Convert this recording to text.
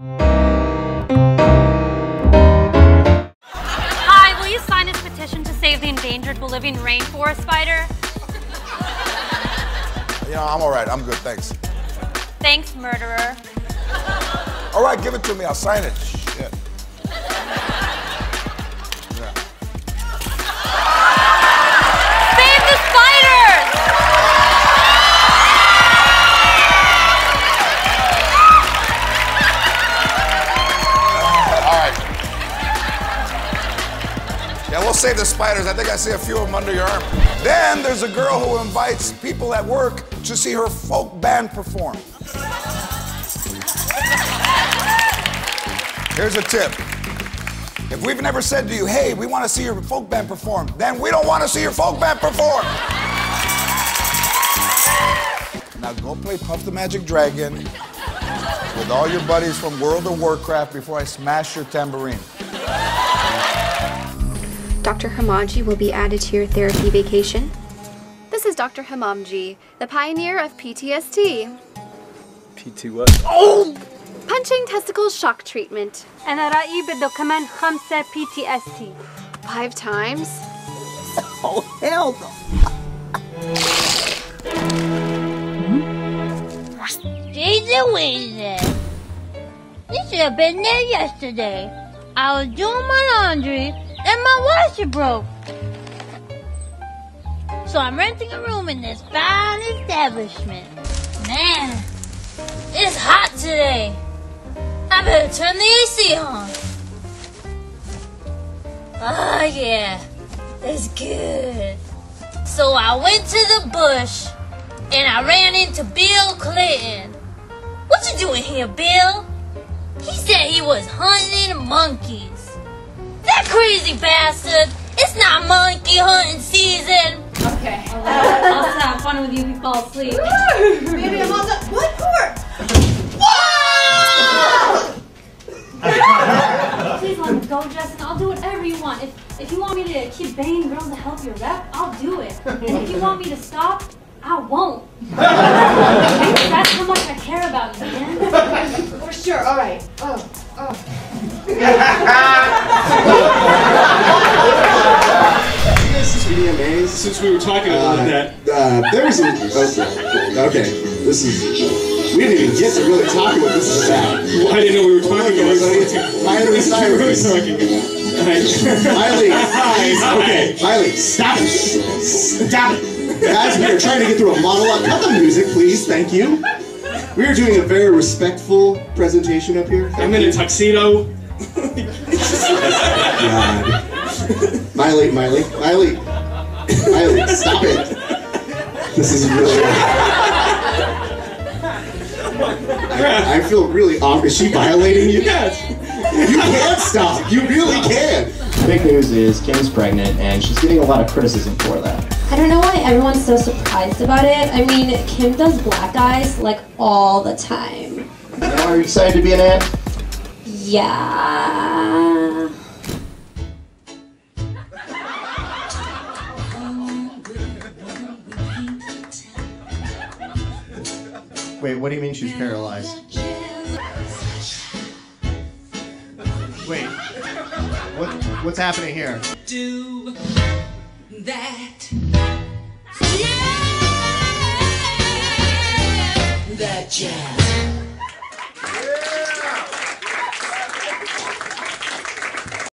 Hi, will you sign this petition to save the endangered Bolivian rainforest spider? You know, I'm all right. I'm good, thanks. Thanks, murderer. All right, give it to me. I'll sign it. Save the spiders. I think I see a few of them under your arm. Then there's a girl who invites people at work to see her folk band perform. Here's a tip. If we've never said to you, hey, we want to see your folk band perform, then we don't want to see your folk band perform. Now go play Puff the Magic Dragon with all your buddies from World of Warcraft before I smash your tambourine. Dr. Hamaji will be added to your therapy vacation. This is Dr. Hamamji, the pioneer of PTSD. PT what? Oh! Punching testicle shock treatment. أنا رأيي بده كمان خمسة بي تي اس تي. Five times. Oh, hell no. Jesus Wednesday. You should have been there yesterday. I was doing my laundry and my washer broke. So I'm renting a room in this fine establishment. Man, it's hot today. I better turn the AC on. Oh yeah, it's good. So I went to the bush and I ran into Bill Clinton. What you doing here, Bill? He said he was hunting monkeys. That crazy bastard! It's not monkey hunting season. Okay. I'll just have fun with you if you fall asleep. Baby, I'm all done. What for? Please let me go, Justin. I'll do whatever you want. If, if you want me to keep banging girls to help your rep, I'll do it. And if you want me to stop, I won't. That's how much I care about you, man. For sure. All right. Oh, oh. This is Since we were talking about that, Uh, there's a, okay. okay. This is. We didn't even get to really talk about this is bad. well, I didn't know we were talking about it. Miley Cyrus. talking about Miley. Okay. Miley, stop it. Stop it. Guys, we are trying to get through a monologue. Cut the music, please. Thank you. We are doing a very respectful presentation up here. I'm in a tuxedo. God. Miley, Miley, Miley, Miley, stop it. This is really. I, I feel really awkward. Is she violating you? Yes. You can't stop. You really can. Big news is Kim's pregnant and she's getting a lot of criticism for that. I don't know why everyone's so surprised about it. I mean, Kim does black eyes like all the time. Now, are you excited to be an aunt? Yeah. Wait, what do you mean she's paralyzed? Wait, what, what's happening here? Do that. Yeah. That jazz.